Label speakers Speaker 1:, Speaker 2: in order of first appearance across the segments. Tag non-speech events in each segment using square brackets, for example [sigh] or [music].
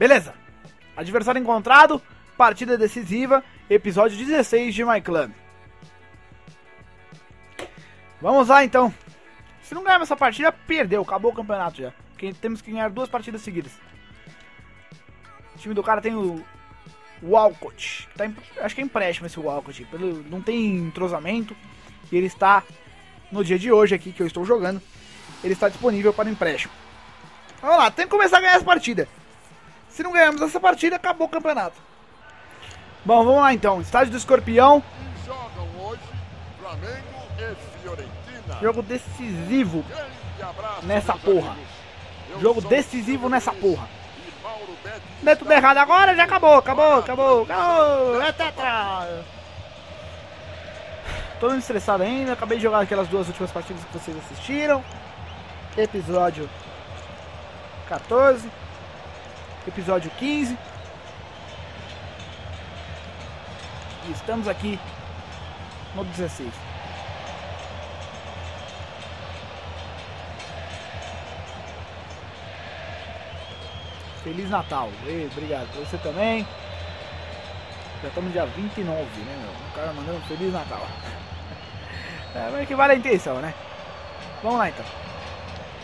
Speaker 1: Beleza. Adversário encontrado, partida decisiva, episódio 16 de My Clan. Vamos lá então. Se não ganhar essa partida, perdeu, acabou o campeonato já. Porque temos que ganhar duas partidas seguidas. O time do cara tem o Walcott. Tá em, acho que é empréstimo esse Walcott. Pelo, não tem entrosamento. E ele está, no dia de hoje aqui que eu estou jogando, ele está disponível para empréstimo. Vamos lá, tem que começar a ganhar essa partida. Se não ganharmos essa partida, acabou o campeonato. Bom, vamos lá então. Estádio do Escorpião. Jogo decisivo nessa porra. Jogo decisivo nessa porra. Deu tudo errado agora, já acabou, acabou, acabou, acabou. É tetra. Tô estressado ainda, acabei de jogar aquelas duas últimas partidas que vocês assistiram. Episódio 14. Episódio 15. E estamos aqui no 16. Feliz Natal. Ei, obrigado. Pra você também. Já estamos dia 29, né, meu? O cara mandando Feliz Natal. [laughs] É, mas que vale a intenção, né? Vamos lá, então.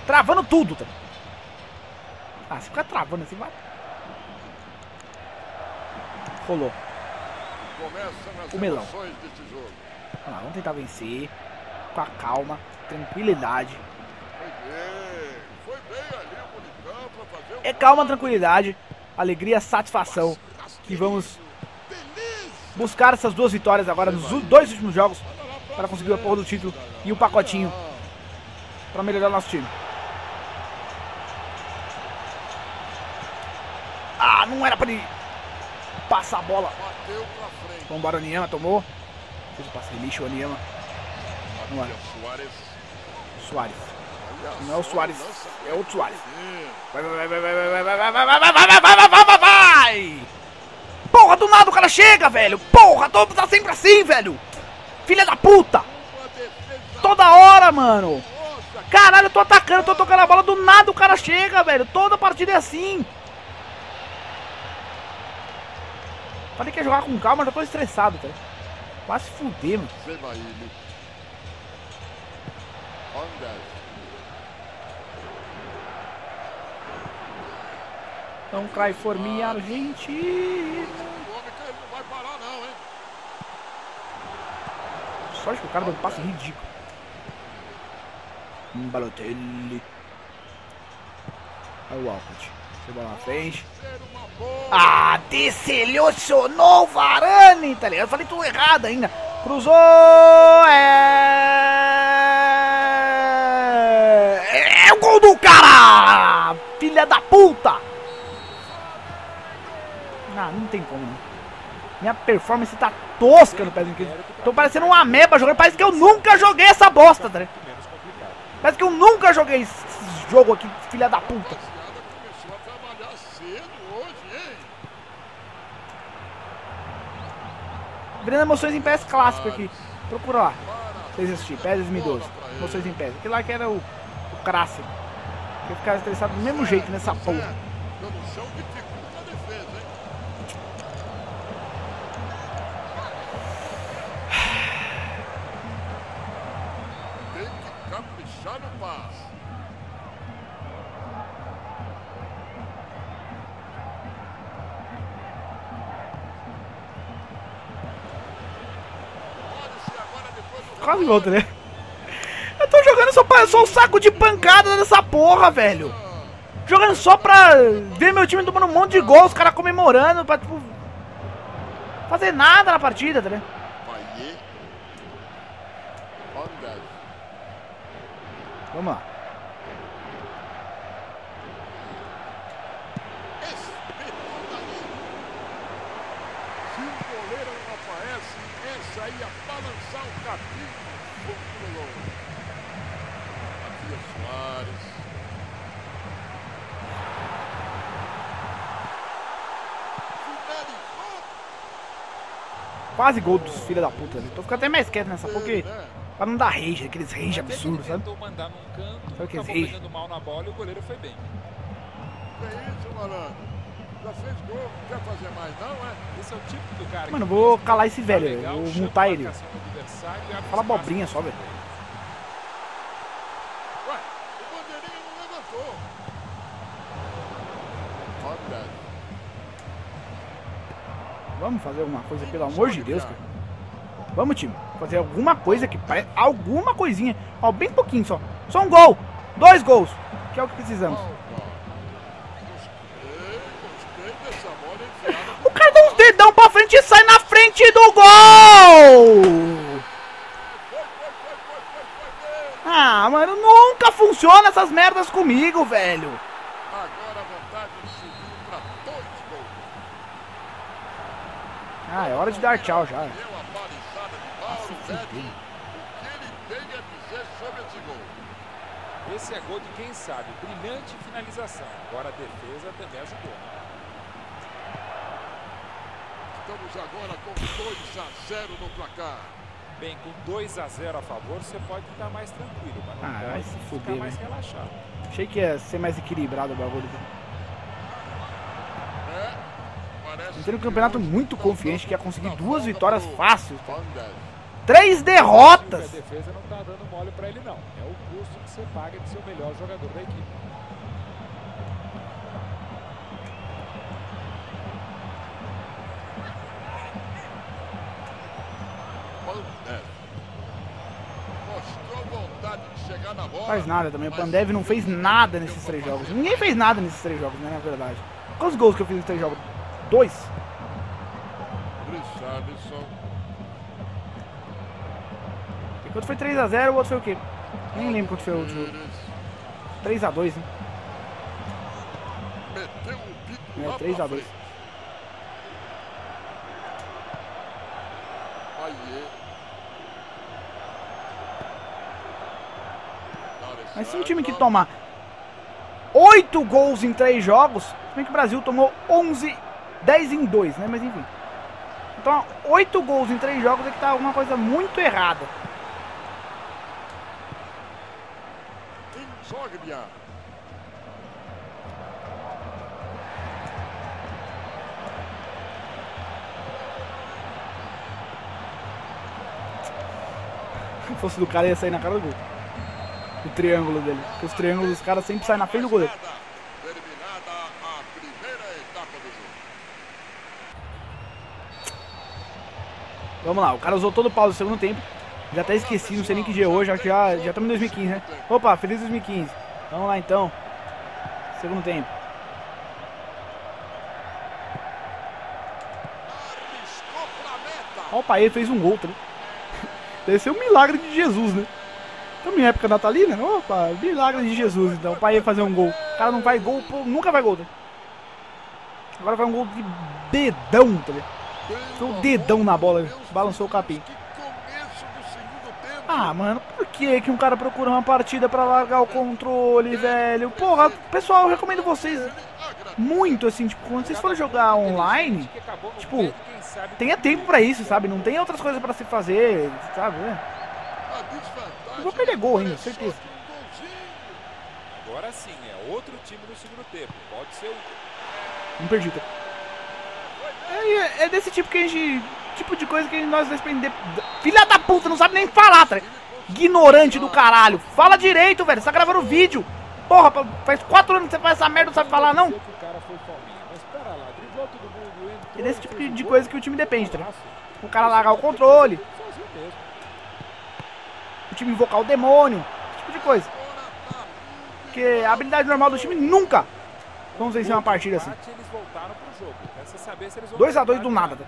Speaker 1: Travando tudo, tá? Ah, se ficar travando assim, vai. Rolou. O melão. Vamos lá, vamos tentar vencer. Com a calma, tranquilidade. É calma, tranquilidade, alegria, satisfação. Que vamos buscar essas duas vitórias agora nos dois últimos jogos para conseguir a porra do título e o pacotinho para melhorar o nosso time. Ah, não era para ele passar a bola. Vambora, o Niyama tomou. Fez o passe de lixo, o Niyama. Não é.
Speaker 2: Olha o Soares.
Speaker 1: Soares. Não é o Soares, é outro Soares. Vai, vai, vai, vai, vai, vai, vai, vai, vai, vai, vai, vai, vai, vai, vai, vai, vai, vai! Porra, do nada o cara chega, velho! Porra, tô, tá sempre assim, velho! Filha da puta! Toda hora, mano! Caralho, eu tô atacando, tô tocando a bola, do nada o cara chega, velho! Toda partida é assim! Falei que ia jogar com calma, já tô estressado, velho. Quase fuder, mano. Não cai forminha argentina.
Speaker 2: O homem que?
Speaker 1: Sorte o cara deu um passe ridículo. Balotelli. Aí o Alcott. Bola na frente. Ah, desilusionou o Varane, tá ligado? Eu falei tudo errado ainda. Cruzou. É. É o gol do cara! Filha da puta! Ah, não tem como, não. Minha performance tá tosca no pé do. Tô parecendo uma ameba jogando. Parece que eu nunca joguei essa bosta, tá ligado? Parece que eu nunca joguei esse jogo aqui, filha da puta.
Speaker 2: Rapaziada começou a trabalhar cedo hoje, hein?
Speaker 1: Virando emoções em PES clássico aqui. Procura lá. Vocês assistirem, PES 2012. Emoções em PES. Aquele lá que era o, o. Eu ficava estressado do mesmo jeito nessa porra. Quase volta, né? Eu tô jogando só, pra, só um saco de pancada nessa porra, velho. Jogando só pra ver meu time tomando um monte de gol, os caras comemorando, pra tipo. Fazer nada na partida, tá ligado? Vamos lá.
Speaker 2: Se o goleiro não aparece, aí ia balançar o capim fundo do gol. Matias Soares.
Speaker 1: Quase gol dos filha da puta, né? Tô ficando até mais quieto nessa, porque.
Speaker 2: né?
Speaker 1: Pra não dar rage, aqueles rage absurdos, sabe?
Speaker 3: Mandar num canto,
Speaker 1: Sabe o que é
Speaker 3: acabou
Speaker 1: rage?
Speaker 3: mal na bola e o goleiro foi bem.
Speaker 2: Que isso, malandro? Já fez gol, não quer fazer mais não, é?
Speaker 3: Esse é o tipo do cara
Speaker 1: Mano, vou calar esse velho,
Speaker 3: legal,
Speaker 1: vou multar ele. Fala
Speaker 3: espaço.
Speaker 1: abobrinha só, velho.
Speaker 2: Ué, o bandeirinho não levantou. Olha,
Speaker 1: Vamos fazer alguma coisa, pelo amor de Deus, cara. Vamos, time. Fazer alguma coisa que. Alguma coisinha. Ó, bem pouquinho só. Só um gol. Dois gols. Que é o que precisamos.
Speaker 2: Gostei, gostei dessa bola enfiada.
Speaker 1: O cara dá uns dedão pra frente e sai na frente do gol! Ah, mano, nunca funciona essas merdas comigo, velho.
Speaker 2: Agora a vantagem subiu dois gols.
Speaker 1: Ah, é hora de dar tchau já.
Speaker 2: Deu a balizada de Mauro
Speaker 1: fuder.
Speaker 2: Betti. O que ele tem a dizer sobre esse gol?
Speaker 3: Esse é gol de quem sabe. Brilhante finalização. Agora a defesa também ajudou.
Speaker 2: Estamos agora com 2 a 0 no placar.
Speaker 3: Bem, com 2 a 0 a favor, você pode ficar mais tranquilo, mas não
Speaker 1: Ah, vai
Speaker 3: pode
Speaker 1: se
Speaker 3: ficar
Speaker 1: fuder,
Speaker 3: mais
Speaker 1: velho.
Speaker 3: relaxado.
Speaker 1: Achei que ia ser mais equilibrado o bagulho.
Speaker 2: É,
Speaker 1: Entrei no
Speaker 2: que
Speaker 1: campeonato muito
Speaker 2: não
Speaker 1: confiante que ia conseguir duas vitórias fáceis.
Speaker 2: Dijk.
Speaker 1: Três
Speaker 3: A
Speaker 1: derrotas!
Speaker 3: defesa não tá dando mole pra ele, não. É o custo que você paga de ser o melhor jogador da equipe.
Speaker 1: Faz nada também. O Pandev não fez nada nesses três jogos. Ninguém fez nada nesses três jogos, né? Na verdade. Quantos gols que eu fiz nesses três jogos? Dois.
Speaker 2: Richarlison.
Speaker 1: Enquanto foi 3x0, o outro foi o quê? Nem lembro quanto foi o.
Speaker 2: Pires.
Speaker 1: 3x2, né?
Speaker 2: Meteu o bico
Speaker 1: É,
Speaker 2: lá
Speaker 1: 3 Mas se um time que toma 8 gols em 3 jogos, se bem que o Brasil tomou 11, 10 em 2, né? Mas enfim. Então, 8 gols em 3 jogos é que tá alguma coisa muito errada. Se fosse do cara, ia sair na cara do gol. O triângulo dele. Porque os triângulos dos caras sempre saem na frente do goleiro. Vamos lá, o cara usou todo o pau do segundo tempo. Já até esqueci, não sei nem que dia é hoje, que já, já estamos em 2015, né? Opa, feliz 2015. Vamos lá então. Segundo tempo. Ó, o fez um gol, tá? [laughs] Deve ser um milagre de Jesus, né? Estamos em época natalina? Opa, milagre de Jesus, então. O Paê fazer um gol. O cara não faz gol, pô, nunca vai gol, né? Agora vai um gol de dedão, tá? Foi um dedão na bola, balançou o capim. Ah, mano, por que que um cara procura uma partida pra largar o controle, velho? Porra, pessoal, eu recomendo vocês muito, assim, tipo, quando vocês forem jogar online, tipo, tenha tempo pra isso, sabe? Não tem outras coisas pra se fazer, sabe? Eu vou perder gol ainda, certeza.
Speaker 2: um.
Speaker 3: Agora sim, é outro time no segundo tempo. Pode ser o
Speaker 1: Não perdi, tá? É, é desse tipo que a gente. Tipo de coisa que nós desprender. Filha da puta, não sabe nem falar, tá? Ignorante do caralho. Fala direito, velho. Você tá gravando vídeo. Porra, faz quatro anos que você faz essa merda, não sabe falar, não? É desse tipo de coisa que o time depende, tá? O cara largar o controle, time invocar o demônio, esse tipo de coisa. Porque a habilidade normal do time nunca vamos vencer uma partida assim.
Speaker 3: Empate, eles voltaram pro jogo. Resta saber se eles vão
Speaker 1: 2x2
Speaker 3: voltar
Speaker 1: do nada, tá?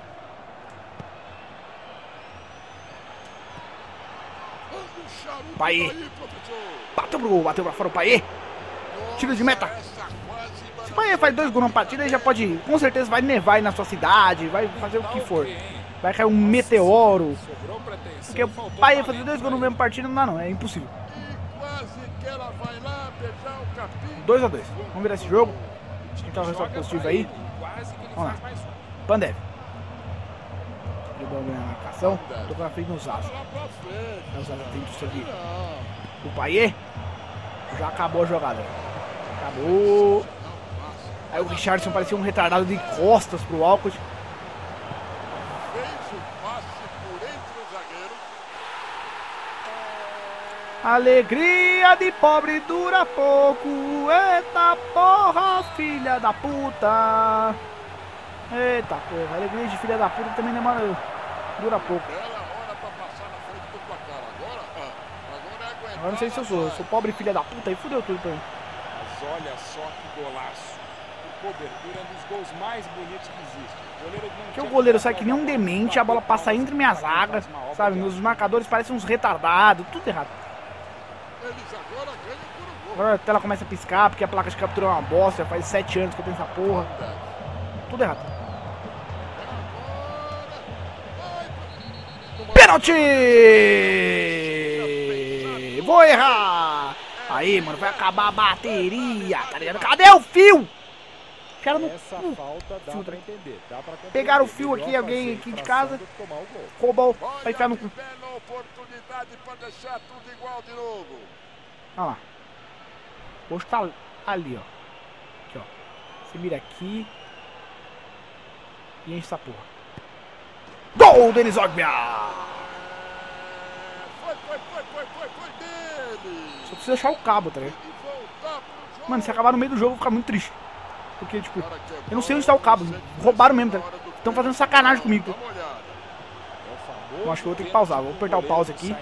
Speaker 1: Paê. Bateu pro gol, bateu pra fora o Paê. Tiro de meta. Se o Paê faz dois gols numa partida, aí já pode. Com certeza vai nevar aí na sua cidade, vai fazer o que for. Vai cair um meteoro. Porque o Paê
Speaker 3: talento,
Speaker 1: fazer dois gols
Speaker 3: hein?
Speaker 1: na mesma partida não dá, não. É impossível.
Speaker 2: E quase que ela vai lá beijar o capim.
Speaker 1: 2x2. Vamos virar esse jogo.
Speaker 3: O time
Speaker 1: Então, resultado positivo aí. Vamos
Speaker 3: um.
Speaker 1: Pandev. Bem na marcação. Tocou na frente no Zaza.
Speaker 2: Lá
Speaker 1: o Zaza tenta isso aqui.
Speaker 2: Não.
Speaker 1: O Paê. Já acabou a jogada. Acabou. Aí o Richardson parecia um retardado de costas pro Walcott.
Speaker 2: Fez o passe por entre os zagueiros.
Speaker 1: Alegria de pobre dura pouco. Eita porra, filha da puta. Eita porra, alegria de filha da puta também demora. Dura pouco.
Speaker 2: Agora, ah, é.
Speaker 1: Agora não sei se eu sou. Eu sou pobre filha da puta aí fudeu tudo pra mim.
Speaker 3: Mas olha só que golaço. Cobertura, é um dos gols mais bonitos que existe. O goleiro não
Speaker 1: Porque o goleiro
Speaker 3: que
Speaker 1: sai que nem um demente, a bola passa entre minha zaga, sabe? Meus marcadores parecem uns retardados, tudo errado.
Speaker 2: Agora
Speaker 1: a tela começa a piscar porque a placa de captura é uma bosta, já faz sete anos que eu tenho essa porra. Tudo errado. Pênalti! Vou errar! Aí, mano, vai acabar a bateria, tá ligado? Cadê o fio? Cara no
Speaker 3: Essa
Speaker 1: cu.
Speaker 3: falta dá
Speaker 1: Fio
Speaker 3: pra entender. Dá pra compreender.
Speaker 1: Pegaram o fio aqui, alguém aqui de casa. Roubou, vai enfiar no cu. Olha lá. O rosto tá ali, ó. Aqui, ó. Você mira aqui. E enche essa porra. Gol, Denis Ogbia!
Speaker 2: Foi, foi, foi, foi, foi, foi dele.
Speaker 1: Só precisa achar o cabo, tá ligado? Mano, se acabar no meio do jogo, eu vou ficar muito triste. Porque, tipo, eu não sei onde tá o cabo. Roubaram mesmo, tá? Estão fazendo sacanagem comigo.
Speaker 2: Dá uma olhada.
Speaker 3: O famoso
Speaker 1: Eu acho que eu vou ter que pausar, vou apertar o pause aqui.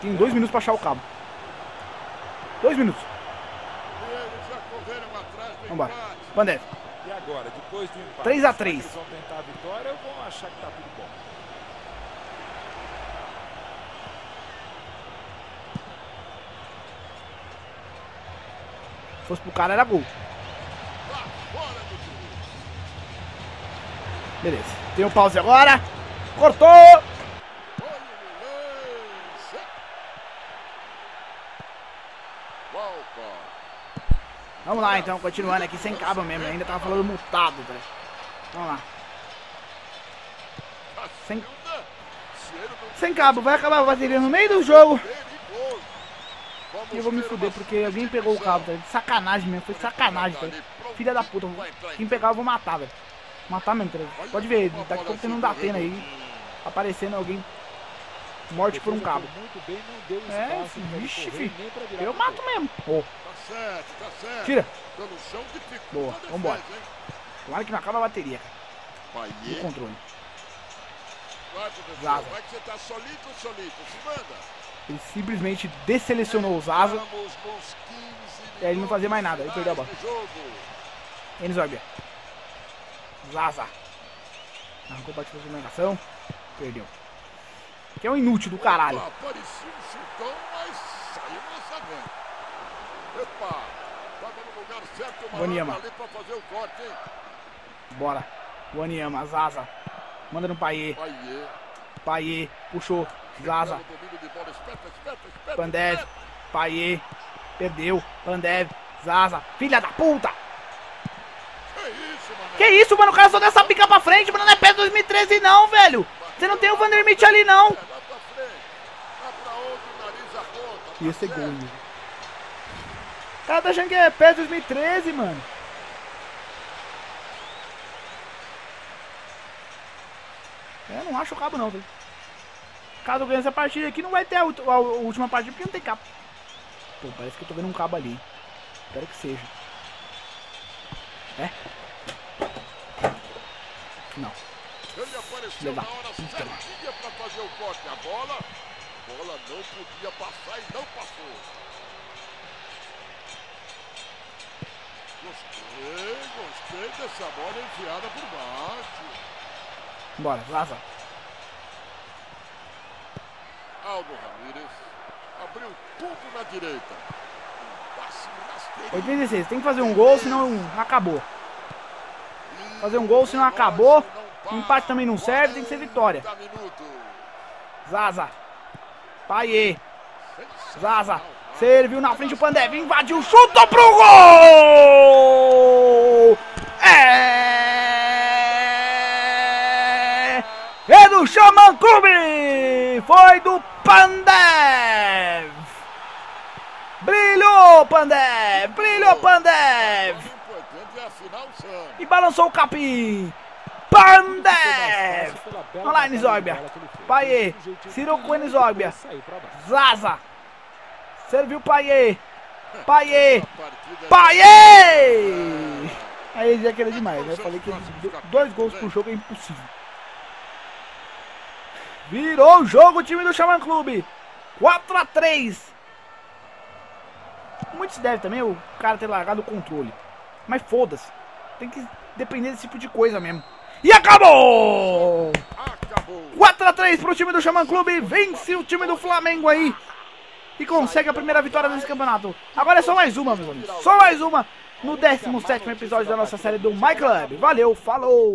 Speaker 1: Tem dois minutos pra achar o cabo. Dois minutos. Vambora. Pandev.
Speaker 3: E agora, depois do empate,
Speaker 1: 3 a
Speaker 3: será que
Speaker 1: 3.
Speaker 3: Eles vão tentar a vitória ou vão achar que tá tudo bom?
Speaker 1: Se fosse pro cara, era gol. Beleza. Tem o pause agora. Cortou! Vamos lá, então. Continuando aqui sem cabo mesmo. Ainda tava falando mutado, velho. Vamos lá. Sem- Sem cabo. Vai acabar a bateria no meio do jogo. E eu vou me fuder porque alguém pegou o cabo, velho. Sacanagem mesmo. Foi sacanagem, velho. Filha da puta. Quem pegar eu vou matar, velho. Matar mesmo, tá? Pode ver. Daqui a pouco tem um Datena aí. Aparecendo alguém. Morte por um cabo.
Speaker 3: bem,
Speaker 1: É,
Speaker 3: espaço
Speaker 1: filho,
Speaker 3: ele
Speaker 1: vixe, Eu mato mesmo.
Speaker 2: Tá certo, tá certo.
Speaker 1: tira. Boa, vambora. Tomara que não acaba a bateria, cara. Do
Speaker 2: Paiê.
Speaker 1: controle. Zaza.
Speaker 2: Tá solito, solito. Se manda.
Speaker 1: Ele simplesmente desselecionou o Zaza.
Speaker 2: Vamos nos 15
Speaker 1: E aí ele não fazia mais nada, aí perdeu a bola. Enes Orbia. Zaza. Arrancou pra de marcação. Perdeu. Que é um inútil do caralho.
Speaker 2: Opa, parecia um chutão, mas saiu lançamento. Tava no lugar certo, o ali pra fazer o corte, hein?
Speaker 1: Bora. Wanyama, Zaza. Manda no Paiê.
Speaker 2: Paiê.
Speaker 1: Paiê. Puxou. Zaza. Pandev. Paiê. Perdeu. Pandev. Zaza. Filha da puta.
Speaker 2: Que isso, mano?
Speaker 1: O cara só deu essa pica pra frente, mano. Não é PES 2013 não, velho. Você não tem o Vandermit ali, não.
Speaker 2: É.
Speaker 1: Ia ser
Speaker 2: certo?
Speaker 1: gol, né? O cara tá achando que é PES 2013, mano. Eu não acho o cabo não, velho. Caso eu ganhe essa partida aqui, não vai ter a, a- a última partida porque não tem cabo. Pô, parece que eu tô vendo um cabo ali. Espero que seja. É? Não.
Speaker 2: Ele apareceu
Speaker 1: Filha
Speaker 2: na hora certinha pra fazer o corte. A bola, a bola não podia passar e não passou. Gostei, gostei dessa bola enfiada por baixo.
Speaker 1: Bora, vaza.
Speaker 2: Aldo Ramírez abriu tudo na direita. Um passe rasteiro.
Speaker 1: 86, tem que fazer um gol, senão acabou. Fazer um gol, senão acabou. O empate também não serve, tem que ser vitória.
Speaker 2: 40 minutos.
Speaker 1: Zaza. Paiê. Zaza. Serviu na frente o Pandev. Invadiu, chutou pro gol! É! É do Xamã Clube! Foi do Pandev! Brilhou, Pandev! Brilhou, Pandev!
Speaker 2: O importante é a final, Sam.
Speaker 1: E balançou o capim. Pandev! Olha lá, Enisobia. Paiê. Cirou com o Enisobia. Zaza. Serviu Paiê. Paiê. Paiê! Aí já queria demais, né? Eu falei que do- dois gols por jogo é impossível. Virou o jogo o time do Xamã Clube. 4 a 3 Muito se deve também o cara ter largado o controle. Mas foda-se. Tem que depender desse tipo de coisa mesmo. E acabou!
Speaker 2: acabou.
Speaker 1: 4x3 pro time do Xamã Clube. Vence o time do Flamengo aí. E consegue a primeira vitória nesse campeonato. Agora é só mais uma, meus amigos. Só mais uma no 17 episódio da nossa série do My Club. Valeu, falou!